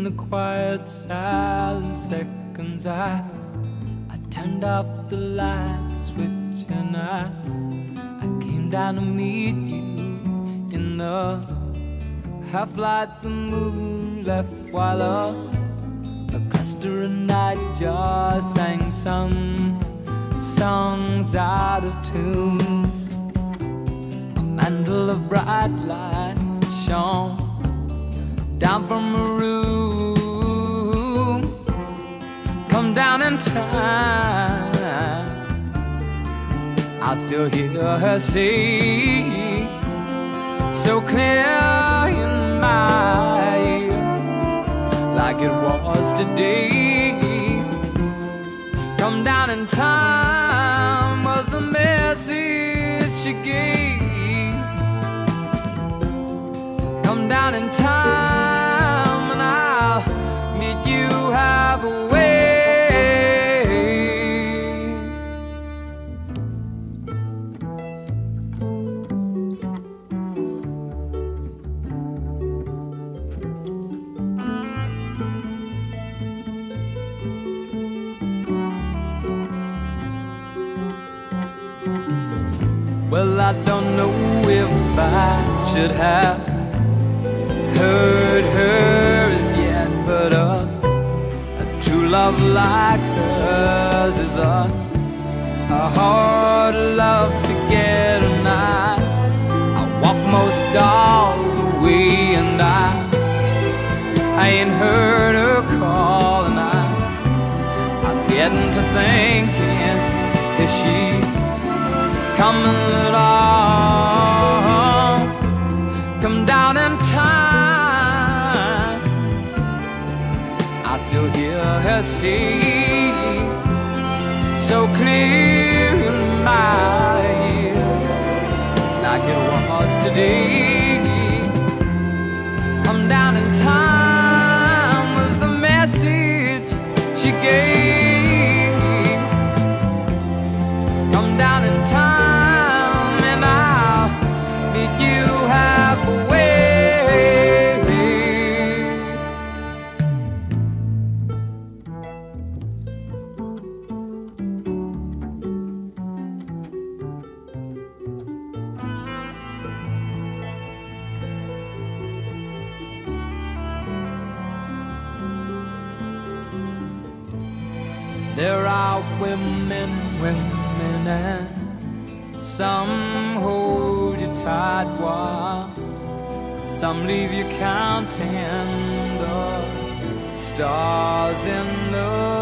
In the quiet, silent seconds, I I turned off the light switch and I I came down to meet you in the half light the moon left while a, a cluster of nightjars sang some songs out of tune. A mantle of bright light shone down from a room. In time. I still hear her say, so clear in my ear, like it was today. Come down in time was the message she gave. Come down in time Well, I don't know if I should have heard her as yet, but a, a true love like hers is a, a hard love to get, and I at all. Come down in time. I still hear her sing so clear There are women, women, and some hold you tight while some leave you counting the stars in the